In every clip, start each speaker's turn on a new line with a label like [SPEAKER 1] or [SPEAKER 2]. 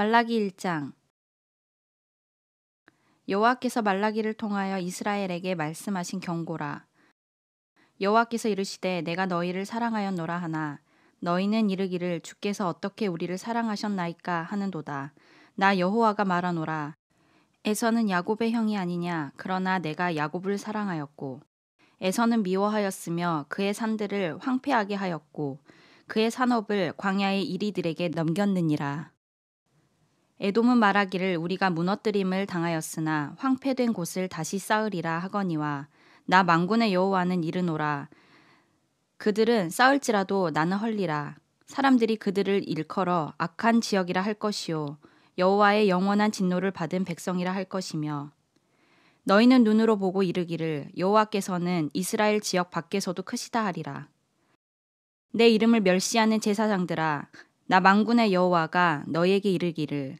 [SPEAKER 1] 말라기 1장. 여호와께서 말라기를 통하여 이스라엘에게 말씀하신 경고라. 여호와께서 이르시되 내가 너희를 사랑하였노라 하나 너희는 이르기를 주께서 어떻게 우리를 사랑하셨나이까 하는도다. 나 여호와가 말하노라. 에서는 야곱의 형이 아니냐 그러나 내가 야곱을 사랑하였고 에서는 미워하였으며 그의 산들을 황폐하게 하였고 그의 산업을 광야의 이리들에게 넘겼느니라 에돔은 말하기를 우리가 무너뜨림을 당하였으나 황폐된 곳을 다시 쌓으리라 하거니와 나 망군의 여호와는 이르노라. 그들은 쌓을지라도 나는 헐리라. 사람들이 그들을 일컬어 악한 지역이라 할 것이요 여호와의 영원한 진노를 받은 백성이라 할 것이며 너희는 눈으로 보고 이르기를 여호와께서는 이스라엘 지역 밖에서도 크시다 하리라. 내 이름을 멸시하는 제사장들아 나 망군의 여호와가 너희에게 이르기를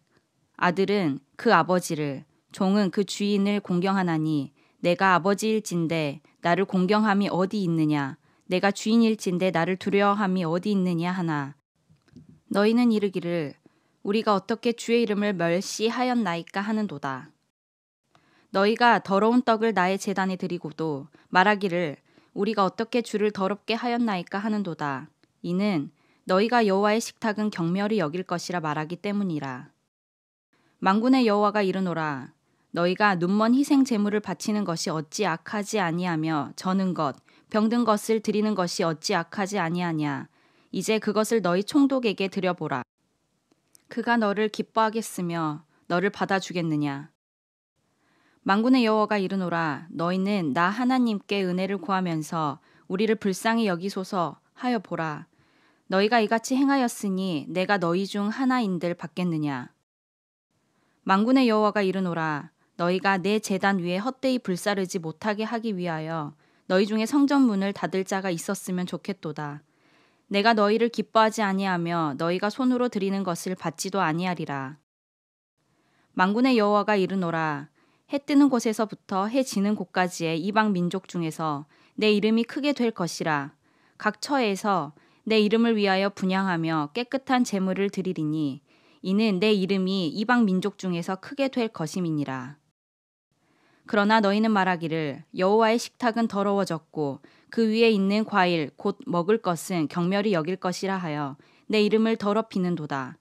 [SPEAKER 1] 아들은 그 아버지를 종은 그 주인을 공경하나니 내가 아버지일진데 나를 공경함이 어디 있느냐? 내가 주인일진데 나를 두려워함이 어디 있느냐 하나? 너희는 이르기를 우리가 어떻게 주의 이름을 멸시하였나이까 하는도다. 너희가 더러운 떡을 나의 재단에 드리고도 말하기를 우리가 어떻게 주를 더럽게 하였나이까 하는도다. 이는 너희가 여호와의 식탁은 경멸이 여길 것이라 말하기 때문이라 망군의 여호와가 이르노라 너희가 눈먼 희생 제물을 바치는 것이 어찌 악하지 아니하며 저는 것 병든 것을 드리는 것이 어찌 악하지 아니하냐? 이제 그것을 너희 총독에게 드려보라. 그가 너를 기뻐하겠으며 너를 받아주겠느냐? 망군의 여호와가 이르노라 너희는 나 하나님께 은혜를 구하면서 우리를 불쌍히 여기소서 하여 보라. 너희가 이같이 행하였으니 내가 너희 중 하나인들 받겠느냐 망군의 여호와가 이르노라 너희가 내 재단 위에 헛되이 불사르지 못하게 하기 위하여 너희 중에 성전문을 닫을 자가 있었으면 좋겠도다. 내가 너희를 기뻐하지 아니하며 너희가 손으로 드리는 것을 받지도 아니하리라. 망군의 여호와가 이르노라 해 뜨는 곳에서부터 해 지는 곳까지의 이방 민족 중에서 내 이름이 크게 될 것이라. 각 처에서 내 이름을 위하여 분양하며 깨끗한 제물을 드리리니 이는 내 이름이 이방 민족 중에서 크게 될 것임이니라. 그러나 너희는 말하기를 여호와의 식탁은 더러워졌고 그 위에 있는 과일 곧 먹을 것은 경멸이 여길 것이라 하여 내 이름을 더럽히는도다.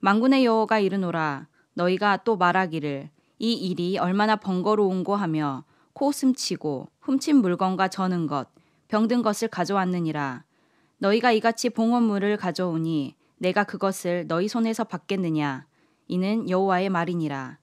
[SPEAKER 1] 망군의 여호가 이르노라 너희가 또 말하기를 이 일이 얼마나 번거로운고 하며 코웃음치고 훔친 물건과 저는 것 병든 것을 가져왔느니라 너희가 이같이 봉헌물을 가져오니 내가 그것을 너희 손에서 받겠느냐? 이는 여호와의 말이니라.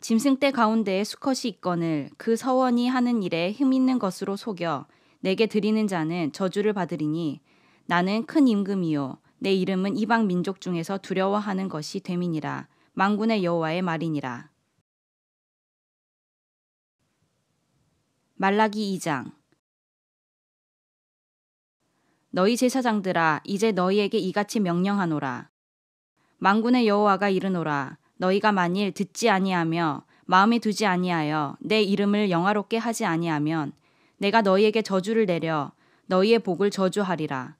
[SPEAKER 1] 짐승 떼 가운데에 수컷이 있거늘 그 서원이 하는 일에 흠 있는 것으로 속여 내게 드리는 자는 저주를 받으리니 나는 큰 임금이요 내 이름은 이방 민족 중에서 두려워하는 것이 됨이니라. 망군의 여호와의 말이니라. 말라기 2장 너희 제사장들아 이제 너희에게 이같이 명령하노라. 망군의 여호와가 이르노라 너희가 만일 듣지 아니하며 마음에 두지 아니하여 내 이름을 영화롭게 하지 아니하면 내가 너희에게 저주를 내려 너희의 복을 저주하리라.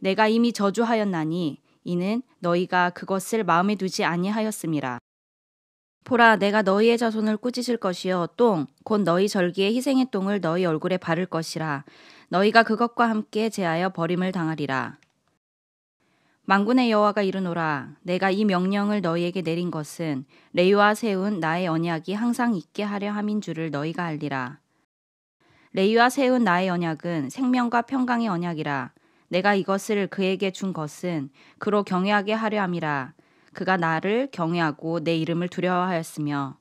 [SPEAKER 1] 내가 이미 저주하였나니 이는 너희가 그것을 마음에 두지 아니하였음이라. 보라 내가 너희의 자손을 꾸짖을 것이요 똥 곧 너희 절기의 희생의 똥을 너희 얼굴에 바를 것이라 너희가 그것과 함께 제하여 버림을 당하리라. 망군의 여호와가 이르노라 내가 이 명령을 너희에게 내린 것은 레위와 세운 나의 언약이 항상 있게 하려 함인 줄을 너희가 알리라. 레위와 세운 나의 언약은 생명과 평강의 언약이라. 내가 이것을 그에게 준 것은 그로 경외하게 하려 함이라. 그가 나를 경외하고 내 이름을 두려워하였으며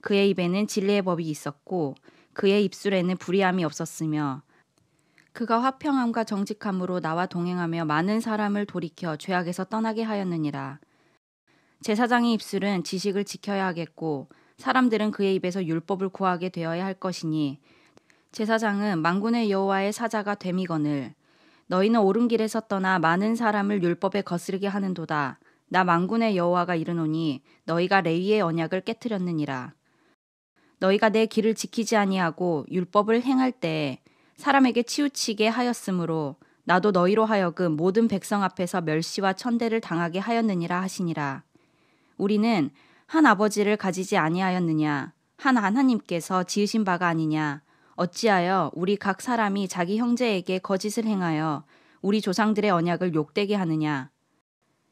[SPEAKER 1] 그의 입에는 진리의 법이 있었고 그의 입술에는 불의함이 없었으며 그가 화평함과 정직함으로 나와 동행하며 많은 사람을 돌이켜 죄악에서 떠나게 하였느니라. 제사장의 입술은 지식을 지켜야 하겠고 사람들은 그의 입에서 율법을 구하게 되어야 할 것이니 제사장은 망군의 여호와의 사자가 됨이거늘 너희는 옳은 길에서 떠나 많은 사람을 율법에 거스르게 하는도다. 나 망군의 여호와가 이르노니 너희가 레위의 언약을 깨뜨렸느니라. 너희가 내 길을 지키지 아니하고 율법을 행할 때 사람에게 치우치게 하였으므로 나도 너희로 하여금 모든 백성 앞에서 멸시와 천대를 당하게 하였느니라 하시니라. 우리는 한 아버지를 가지지 아니하였느냐? 한 하나님께서 지으신 바가 아니냐? 어찌하여 우리 각 사람이 자기 형제에게 거짓을 행하여 우리 조상들의 언약을 욕되게 하느냐?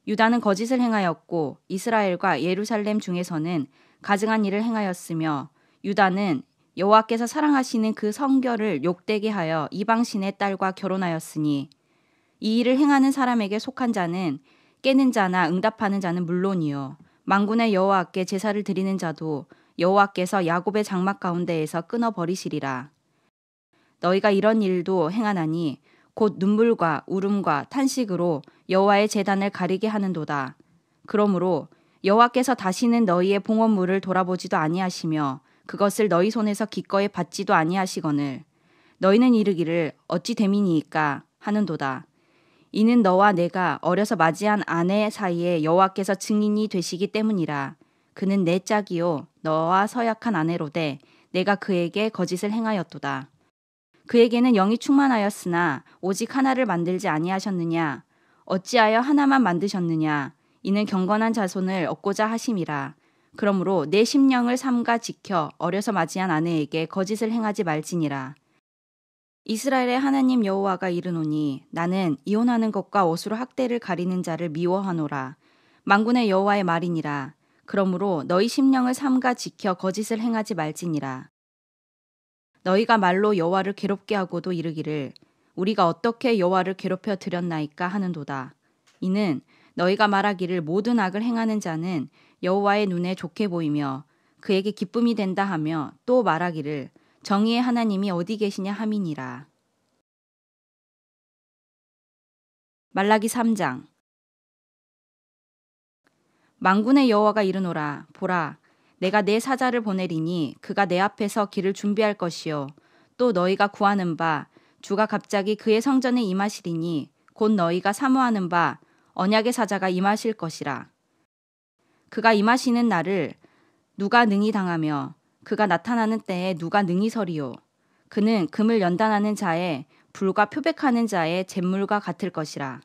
[SPEAKER 1] 유다는 거짓을 행하였고 이스라엘과 예루살렘 중에서는 가증한 일을 행하였으며 유다는 여호와께서 사랑하시는 그 성결을 욕되게 하여 이방신의 딸과 결혼하였으니 이 일을 행하는 사람에게 속한 자는 깨는 자나 응답하는 자는 물론이요. 망군의 여호와께 제사를 드리는 자도 여호와께서 야곱의 장막 가운데에서 끊어 버리시리라. 너희가 이런 일도 행하나니 곧 눈물과 울음과 탄식으로 여호와의 재단을 가리게 하는도다. 그러므로 여호와께서 다시는 너희의 봉헌물을 돌아보지도 아니하시며 그것을 너희 손에서 기꺼이 받지도 아니하시거늘 너희는 이르기를 어찌 됨이니이까 하는도다. 이는 너와 내가 어려서 맞이한 아내 사이에 여호와께서 증인이 되시기 때문이라. 그는 내 짝이요 너와 서약한 아내로되 내가 그에게 거짓을 행하였도다. 그에게는 영이 충만하였으나 오직 하나를 만들지 아니하셨느냐 어찌하여 하나만 만드셨느냐 이는 경건한 자손을 얻고자 하심이라 그러므로 내 심령을 삼가 지켜 어려서 맞이한 아내에게 거짓을 행하지 말지니라. 이스라엘의 하나님 여호와가 이르노니 나는 이혼하는 것과 옷으로 학대를 가리는 자를 미워하노라. 망군의 여호와의 말이니라. 그러므로 너희 심령을 삼가 지켜 거짓을 행하지 말지니라. 너희가 말로 여호와를 괴롭게 하고도 이르기를 우리가 어떻게 여호와를 괴롭혀 드렸나이까 하는도다. 이는 너희가 말하기를 모든 악을 행하는 자는 여호와의 눈에 좋게 보이며 그에게 기쁨이 된다 하며 또 말하기를 정의의 하나님이 어디 계시냐 함이니라. 말라기 3장. 망군의 여호와가 이르노라 보라 내가 내 사자를 보내리니 그가 내 앞에서 길을 준비할 것이요. 또 너희가 구하는 바 주가 갑자기 그의 성전에 임하시리니 곧 너희가 사모하는 바 언약의 사자가 임하실 것이라 그가 임하시는 날을 누가 능히 당하며 그가 나타나는 때에 누가 능히 서리요. 그는 금을 연단하는 자의 불과 표백하는 자의 잿물과 같을 것이라.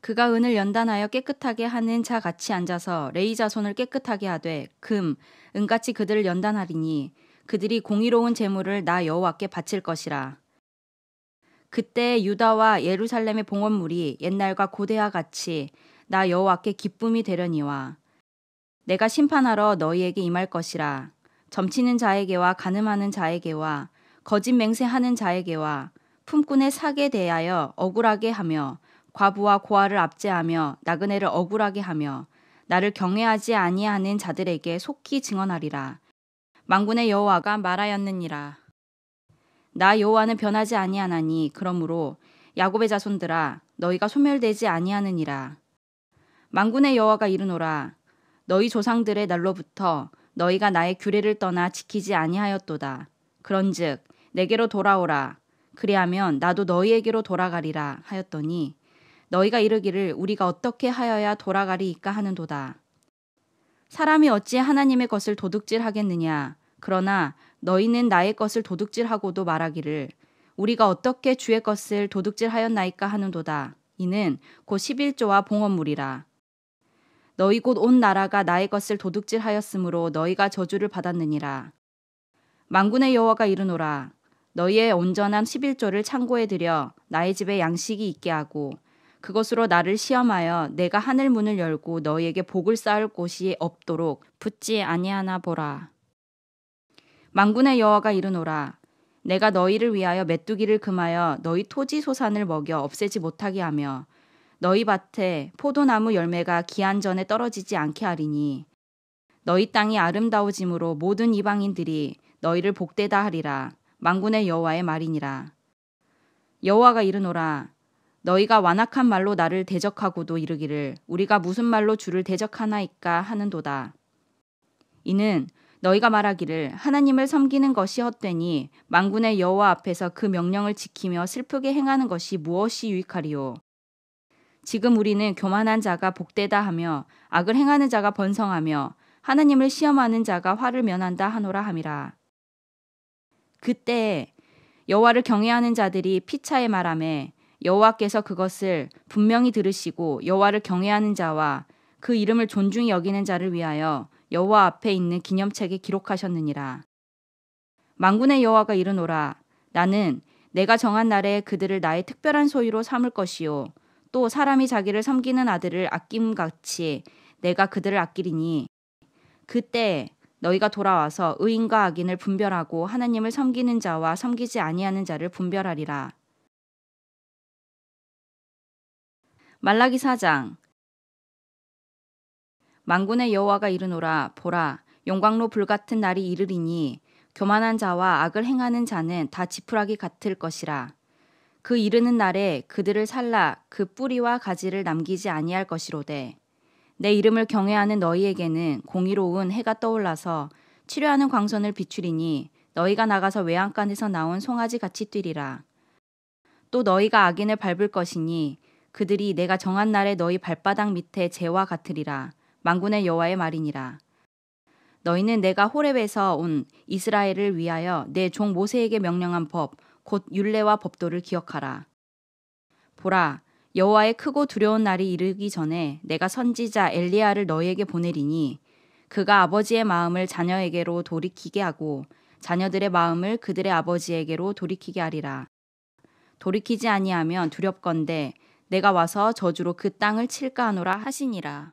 [SPEAKER 1] 그가 은을 연단하여 깨끗하게 하는 자 같이 앉아서 레이 자 손을 깨끗하게 하되 금, 은같이 그들을 연단하리니 그들이 공의로운 재물을 나 여호와께 바칠 것이라. 그때 유다와 예루살렘의 봉헌물이 옛날과 고대와 같이 나 여호와께 기쁨이 되려니와. 내가 심판하러 너희에게 임할 것이라. 점치는 자에게와 가늠하는 자에게와 거짓 맹세하는 자에게와 품꾼의 사게 대하여 억울하게 하며 과부와 고아를 압제하며 나그네를 억울하게 하며 나를 경외하지 아니하는 자들에게 속히 증언하리라. 망군의 여호와가 말하였느니라. 나 여호와는 변하지 아니하나니 그러므로 야곱의 자손들아 너희가 소멸되지 아니하느니라 망군의 여호와가 이르노라 너희 조상들의 날로부터 너희가 나의 규례를 떠나 지키지 아니하였도다. 그런즉 내게로 돌아오라. 그리하면 나도 너희에게로 돌아가리라 하였더니 너희가 이르기를 우리가 어떻게 하여야 돌아가리이까 하는도다. 사람이 어찌 하나님의 것을 도둑질 하겠느냐? 그러나 너희는 나의 것을 도둑질하고도 말하기를 우리가 어떻게 주의 것을 도둑질하였나이까 하는도다. 이는 곧 11조와 봉헌물이라 너희 곧 온 나라가 나의 것을 도둑질하였으므로 너희가 저주를 받았느니라. 망군의 여호와가 이르노라. 너희의 온전한 11조를 창고에 들여 나의 집에 양식이 있게 하고 그것으로 나를 시험하여 내가 하늘 문을 열고 너희에게 복을 쌓을 곳이 없도록 붙지 아니하나 보라. 망군의 여호와가 이르노라. 내가 너희를 위하여 메뚜기를 금하여 너희 토지 소산을 먹여 없애지 못하게 하며 너희 밭에 포도나무 열매가 기한 전에 떨어지지 않게 하리니 너희 땅이 아름다워짐으로 모든 이방인들이 너희를 복되다 하리라. 망군의 여호와의 말이니라. 여호와가 이르노라 너희가 완악한 말로 나를 대적하고도 이르기를 우리가 무슨 말로 주를 대적하나이까 하는도다. 이는 너희가 말하기를 하나님을 섬기는 것이 헛되니 망군의 여호와 앞에서 그 명령을 지키며 슬프게 행하는 것이 무엇이 유익하리요 지금 우리는 교만한 자가 복되다 하며 악을 행하는 자가 번성하며 하나님을 시험하는 자가 화를 면한다 하노라 함이라. 그때 여호와를 경외하는 자들이 피차에 말함에 여호와께서 그것을 분명히 들으시고 여호와를 경외하는 자와 그 이름을 존중히 여기는 자를 위하여 여호와 앞에 있는 기념책에 기록하셨느니라. 망군의 여호와가 이르노라 나는 내가 정한 날에 그들을 나의 특별한 소유로 삼을 것이요 또 사람이 자기를 섬기는 아들을 아낌같이 내가 그들을 아끼리니. 그때 너희가 돌아와서 의인과 악인을 분별하고 하나님을 섬기는 자와 섬기지 아니하는 자를 분별하리라. 말라기 4장. 만군의 여호와가 이르노라 보라 용광로 불같은 날이 이르리니 교만한 자와 악을 행하는 자는 다 지푸라기 같을 것이라 그 이르는 날에 그들을 살라 그 뿌리와 가지를 남기지 아니할 것이로되 내 이름을 경외하는 너희에게는 공의로운 해가 떠올라서 치료하는 광선을 비추리니 너희가 나가서 외양간에서 나온 송아지 같이 뛰리라 또 너희가 악인을 밟을 것이니 그들이 내가 정한 날에 너희 발바닥 밑에 재와 같으리라 망군의 여호와의 말이니라. 너희는 내가 호렙에서 온 이스라엘을 위하여 내 종 모세에게 명령한 법, 곧 율례와 법도를 기억하라. 보라, 여호와의 크고 두려운 날이 이르기 전에 내가 선지자 엘리야를 너희에게 보내리니 그가 아버지의 마음을 자녀에게로 돌이키게 하고 자녀들의 마음을 그들의 아버지에게로 돌이키게 하리라. 돌이키지 아니하면 두렵건대 내가 와서 저주로 그 땅을 칠까 하노라 하시니라.